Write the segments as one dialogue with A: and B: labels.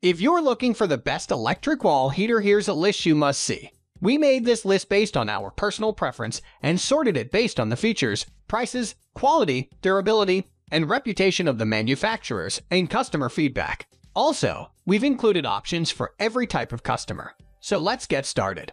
A: If you're looking for the best electric wall heater, here's a list you must see. We made this list based on our personal preference and sorted it based on the features, prices, quality, durability, and reputation of the manufacturers and customer feedback. Also, we've included options for every type of customer. So let's get started.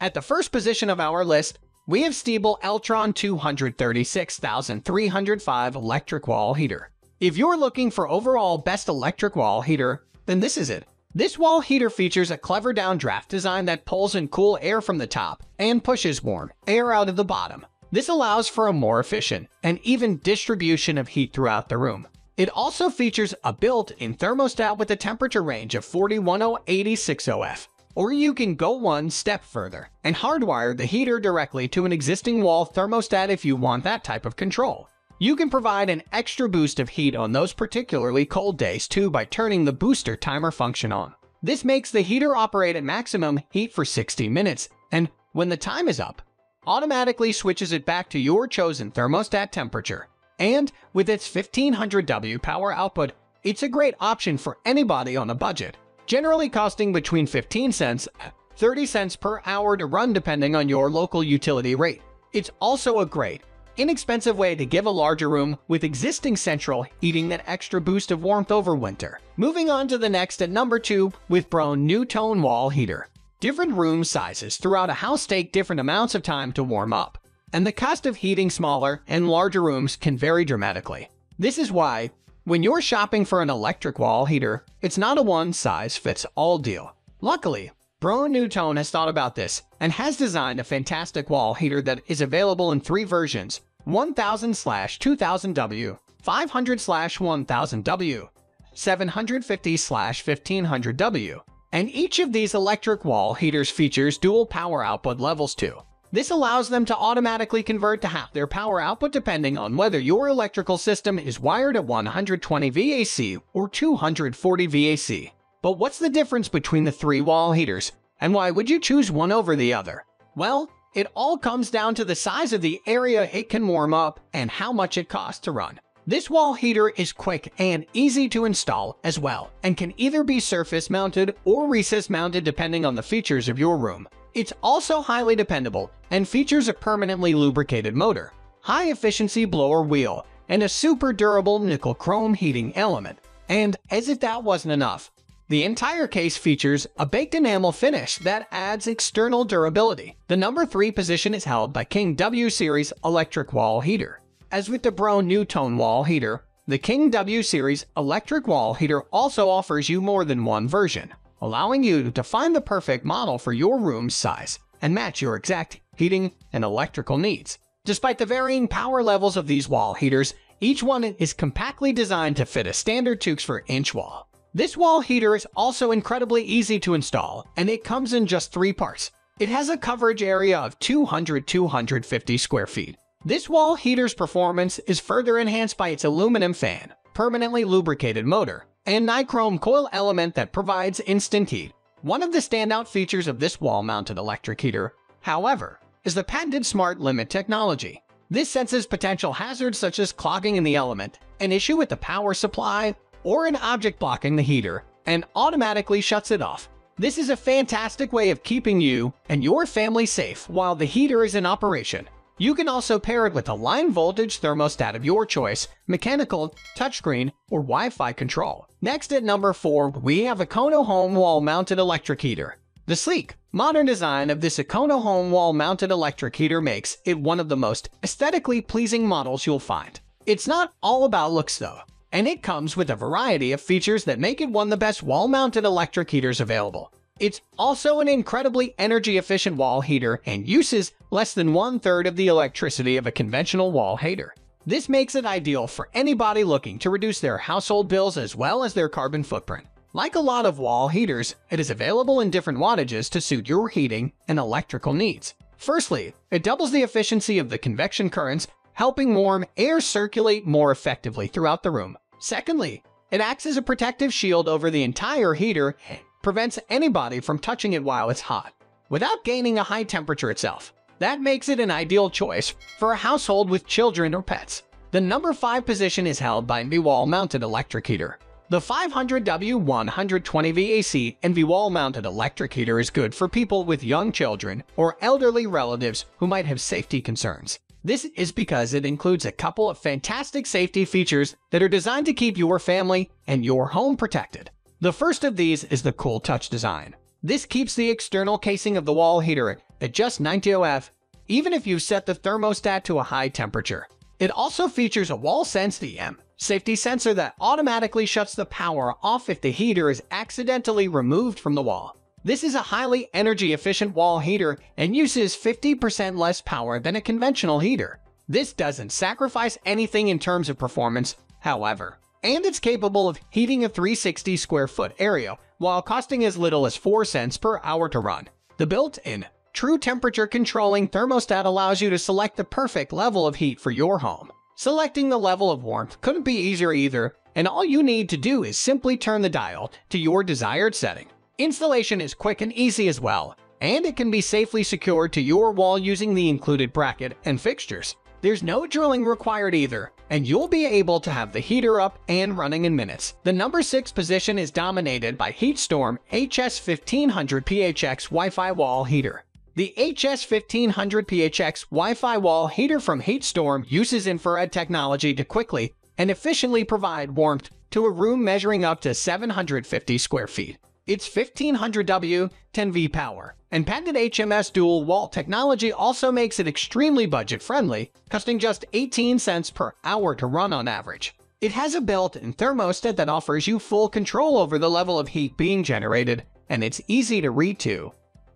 A: At the first position of our list, we have Stiebel Eltron 236305 electric wall heater. If you're looking for overall best electric wall heater, then this is it. This wall heater features a clever downdraft design that pulls in cool air from the top and pushes warm air out of the bottom. This allows for a more efficient and even distribution of heat throughout the room. It also features a built-in thermostat with a temperature range of 41086OF. Or you can go one step further and hardwire the heater directly to an existing wall thermostat if you want that type of control. You can provide an extra boost of heat on those particularly cold days too by turning the booster timer function on. This makes the heater operate at maximum heat for 60 minutes, and when the time is up, automatically switches it back to your chosen thermostat temperature. And with its 1500W power output, it's a great option for anybody on a budget generally costing between 15 cents 30 cents per hour to run depending on your local utility rate. It's also a great, inexpensive way to give a larger room with existing central heating that extra boost of warmth over winter. Moving on to the next at number 2 with Broan NuTone Wall Heater. Different room sizes throughout a house take different amounts of time to warm up, and the cost of heating smaller and larger rooms can vary dramatically. This is why when you're shopping for an electric wall heater, it's not a one-size-fits-all deal. Luckily, Broan NuTone has thought about this and has designed a fantastic wall heater that is available in three versions 1000/2000W, 500/1000W, 750/1500W, and each of these electric wall heaters features dual power output levels too. This allows them to automatically convert to half their power output depending on whether your electrical system is wired at 120 VAC or 240 VAC. But what's the difference between the three wall heaters, and why would you choose one over the other? Well, it all comes down to the size of the area it can warm up and how much it costs to run. This wall heater is quick and easy to install as well, and can either be surface mounted or recess mounted depending on the features of your room. It's also highly dependable and features a permanently lubricated motor, high-efficiency blower wheel, and a super durable nickel chrome heating element. And as if that wasn't enough, the entire case features a baked enamel finish that adds external durability. The number 3 position is held by King W Series electric wall heater. As with the Broan NuTone wall heater, the King W Series electric wall heater also offers you more than one version allowing you to find the perfect model for your room's size and match your exact heating and electrical needs. Despite the varying power levels of these wall heaters, each one is compactly designed to fit a standard 2 per inch wall. This wall heater is also incredibly easy to install, and it comes in just three parts. It has a coverage area of 200-250 square feet. This wall heater's performance is further enhanced by its aluminum fan, permanently lubricated motor, and nichrome coil element that provides instant heat. One of the standout features of this wall-mounted electric heater, however, is the patented Smart Limit technology. This senses potential hazards such as clogging in the element, an issue with the power supply, or an object blocking the heater, and automatically shuts it off. This is a fantastic way of keeping you and your family safe while the heater is in operation. You can also pair it with a line voltage thermostat of your choice, mechanical, touchscreen, or Wi-Fi control. Next at number 4, we have a EconoHome Wall-Mounted Electric Heater. The sleek, modern design of this EconoHome Wall-Mounted Electric Heater makes it one of the most aesthetically pleasing models you'll find. It's not all about looks though, and it comes with a variety of features that make it one of the best wall-mounted electric heaters available. It's also an incredibly energy-efficient wall heater and uses less than one-third of the electricity of a conventional wall heater. This makes it ideal for anybody looking to reduce their household bills as well as their carbon footprint. Like a lot of wall heaters, it is available in different wattages to suit your heating and electrical needs. Firstly, it doubles the efficiency of the convection currents, helping warm air circulate more effectively throughout the room. Secondly, it acts as a protective shield over the entire heater, prevents anybody from touching it while it's hot, without gaining a high temperature itself. That makes it an ideal choice for a household with children or pets. The number 5 position is held by Envi wall-mounted electric heater. The 500W 120V AC Envi wall-mounted electric heater is good for people with young children or elderly relatives who might have safety concerns. This is because it includes a couple of fantastic safety features that are designed to keep your family and your home protected. The first of these is the Cool Touch design. This keeps the external casing of the wall heater at just 90 OF, even if you've set the thermostat to a high temperature. It also features a wall-sense EM safety sensor that automatically shuts the power off if the heater is accidentally removed from the wall. This is a highly energy-efficient wall heater and uses 50% less power than a conventional heater. This doesn't sacrifice anything in terms of performance, however, and it's capable of heating a 360 square foot area while costing as little as 4 cents per hour to run. The built-in True temperature controlling thermostat allows you to select the perfect level of heat for your home. Selecting the level of warmth couldn't be easier either, and all you need to do is simply turn the dial to your desired setting. Installation is quick and easy as well, and it can be safely secured to your wall using the included bracket and fixtures. There's no drilling required either, and you'll be able to have the heater up and running in minutes. The number 6 position is dominated by HeatStorm HS1500 PHX Wi-Fi wall heater. The HS1500 PHX Wi-Fi wall heater from HeatStorm uses infrared technology to quickly and efficiently provide warmth to a room measuring up to 750 square feet. Its 1500W 10V power and patented HMS dual wall technology also makes it extremely budget-friendly, costing just 18 cents per hour to run on average. It has a built-in thermostat that offers you full control over the level of heat being generated, and it's easy to read too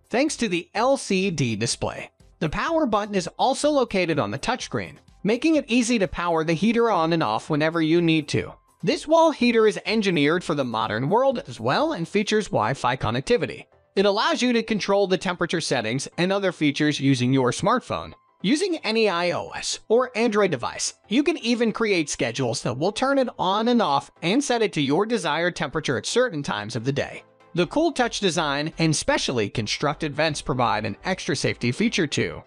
A: thanks to the LCD display. The power button is also located on the touchscreen, making it easy to power the heater on and off whenever you need to. This wall heater is engineered for the modern world as well and features Wi-Fi connectivity. It allows you to control the temperature settings and other features using your smartphone. Using any iOS or Android device, you can even create schedules that will turn it on and off and set it to your desired temperature at certain times of the day. The Cool Touch design and specially constructed vents provide an extra safety feature too,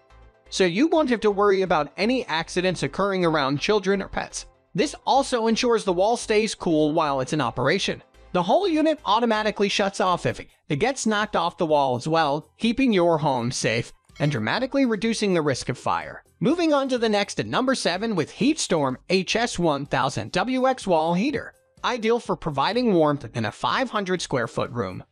A: so you won't have to worry about any accidents occurring around children or pets. This also ensures the wall stays cool while it's in operation. The whole unit automatically shuts off if it gets knocked off the wall as well, keeping your home safe and dramatically reducing the risk of fire. Moving on to the next at number 7 with HeatStorm HS1000 WX Wall Heater ideal for providing warmth in a 500 square foot room.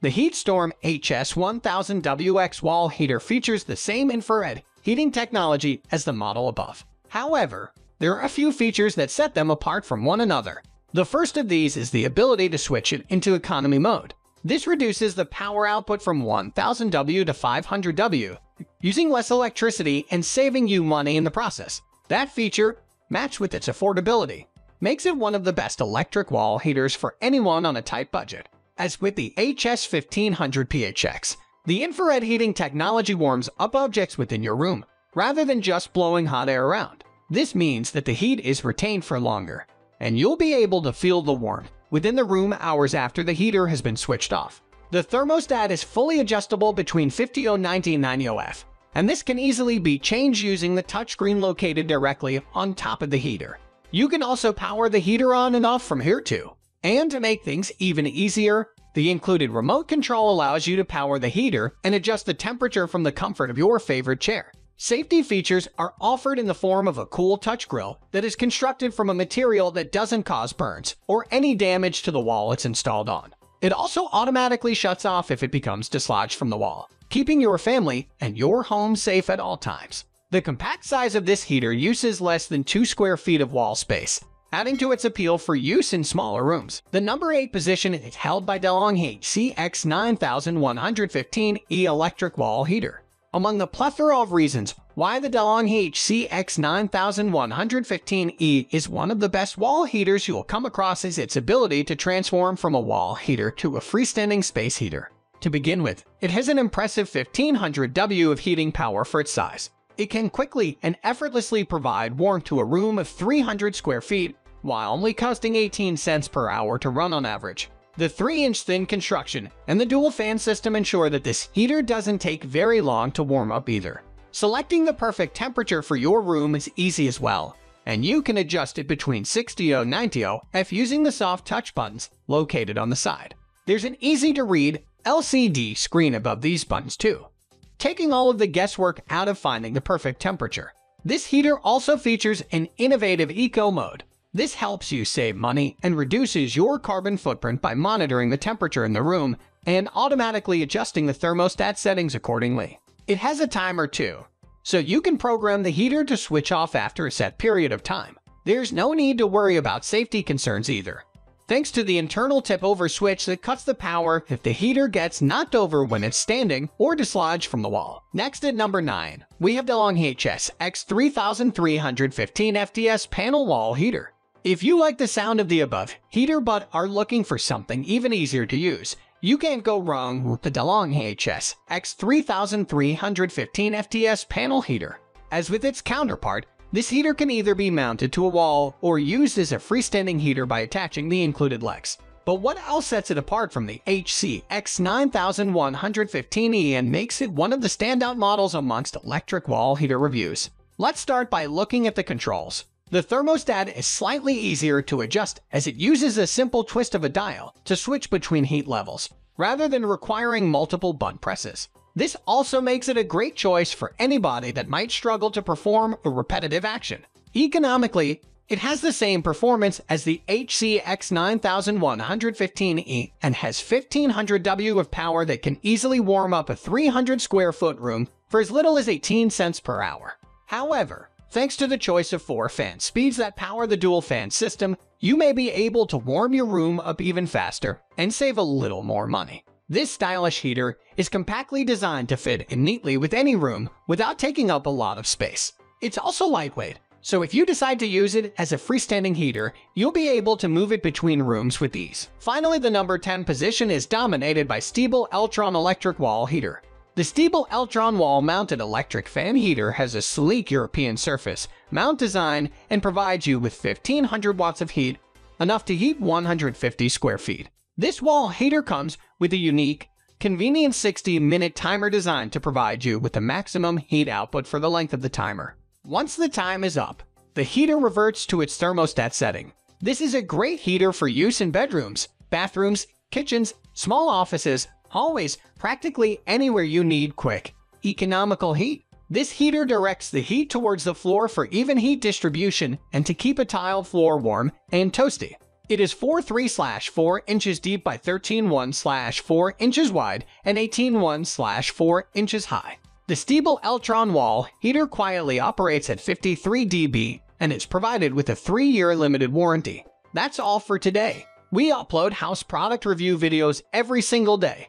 A: The HeatStorm HS1000WX wall heater features the same infrared heating technology as the model above. However, there are a few features that set them apart from one another. The first of these is the ability to switch it into economy mode. This reduces the power output from 1000W to 500W, using less electricity and saving you money in the process. That feature, matched with its affordability, makes it one of the best electric wall heaters for anyone on a tight budget. As with the HS1500 PHX, the infrared heating technology warms up objects within your room, rather than just blowing hot air around. This means that the heat is retained for longer, and you'll be able to feel the warmth within the room hours after the heater has been switched off. The thermostat is fully adjustable between 50 and 90 OF, and this can easily be changed using the touchscreen located directly on top of the heater. You can also power the heater on and off from here too. And to make things even easier, the included remote control allows you to power the heater and adjust the temperature from the comfort of your favorite chair. Safety features are offered in the form of a cool touch grill that is constructed from a material that doesn't cause burns or any damage to the wall it's installed on. It also automatically shuts off if it becomes dislodged from the wall, keeping your family and your home safe at all times. The compact size of this heater uses less than 2 square feet of wall space, adding to its appeal for use in smaller rooms. The number 8 position is held by DeLonghi HCX9115E electric wall heater. Among the plethora of reasons why the DeLonghi HCX9115E is one of the best wall heaters you'll come across is its ability to transform from a wall heater to a freestanding space heater. To begin with, it has an impressive 1500 W of heating power for its size. It can quickly and effortlessly provide warmth to a room of 300 square feet while only costing 18 cents per hour to run on average. The 3-inch thin construction and the dual fan system ensure that this heater doesn't take very long to warm up either. Selecting the perfect temperature for your room is easy as well, and you can adjust it between 60 and 90 F using the soft touch buttons located on the side. There's an easy-to-read LCD screen above these buttons too, taking all of the guesswork out of finding the perfect temperature. This heater also features an innovative eco mode. This helps you save money and reduces your carbon footprint by monitoring the temperature in the room and automatically adjusting the thermostat settings accordingly. It has a timer too, so you can program the heater to switch off after a set period of time. There's no need to worry about safety concerns either, thanks to the internal tip-over switch that cuts the power if the heater gets knocked over when it's standing or dislodged from the wall. Next at number 9, we have DeLonghi HS X3315 FTS panel wall heater. If you like the sound of the above heater but are looking for something even easier to use, you can't go wrong with the DeLonghi HS X3315 FTS panel heater. As with its counterpart, this heater can either be mounted to a wall or used as a freestanding heater by attaching the included legs. But what else sets it apart from the HC X9115E and makes it one of the standout models amongst electric wall heater reviews? Let's start by looking at the controls. The thermostat is slightly easier to adjust as it uses a simple twist of a dial to switch between heat levels, rather than requiring multiple button presses. This also makes it a great choice for anybody that might struggle to perform a repetitive action. Economically, it has the same performance as the HCX 9115E and has 1500 W of power that can easily warm up a 300 square foot room for as little as 18 cents per hour. However, Thanks to the choice of four fan speeds that power the dual fan system, you may be able to warm your room up even faster and save a little more money. This stylish heater is compactly designed to fit in neatly with any room without taking up a lot of space. It's also lightweight, so if you decide to use it as a freestanding heater, you'll be able to move it between rooms with ease. Finally, the number 10 position is dominated by Stiebel Eltron Electric Wall Heater. The Stiebel Eltron wall-mounted electric fan heater has a sleek European surface, mount design, and provides you with 1500 watts of heat, enough to heat 150 square feet. This wall heater comes with a unique, convenient 60-minute timer design to provide you with the maximum heat output for the length of the timer. Once the time is up, the heater reverts to its thermostat setting. This is a great heater for use in bedrooms, bathrooms, kitchens, small offices, hallways, practically anywhere you need quick, economical heat. This heater directs the heat towards the floor for even heat distribution and to keep a tile floor warm and toasty. It is 4.3/4 inches deep by 13.1/4 inches wide and 18.1/4 inches high. The Stiebel Eltron wall heater quietly operates at 53 dB and is provided with a 3-year limited warranty. That's all for today. We upload house product review videos every single day,